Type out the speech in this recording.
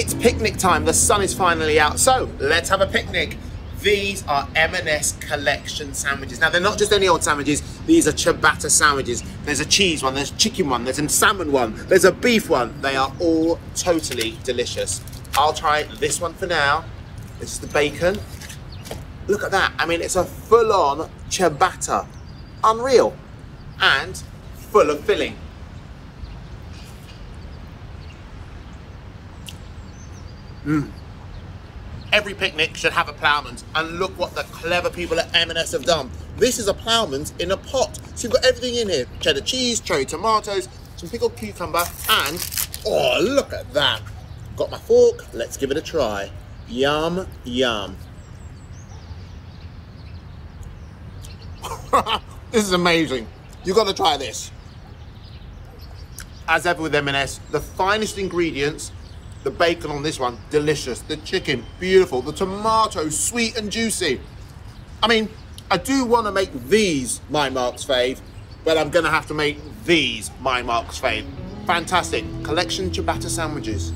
It's picnic time. The sun is finally out. So let's have a picnic. These are M&S collection sandwiches. Now they're not just any old sandwiches, these are ciabatta sandwiches. There's a cheese one, there's a chicken one, there's a salmon one, there's a beef one. They are all totally delicious. I'll try this one for now. This is the bacon. Look at that. I mean, it's a full-on ciabatta. Unreal. And full of filling. Mm. Every picnic should have a ploughman's, and look what the clever people at M&S have done. This is a ploughman's in a pot, so you've got everything in here. Cheddar cheese, cherry tomatoes, some pickled cucumber, and, oh, look at that. Got my fork, let's give it a try. Yum, yum. this is amazing. You've got to try this. As ever with M&S, the finest ingredients the bacon on this one, delicious. The chicken, beautiful. The tomatoes, sweet and juicy. I mean, I do want to make these my Mark's fave, but I'm going to have to make these my Mark's fave. Fantastic. Collection ciabatta sandwiches.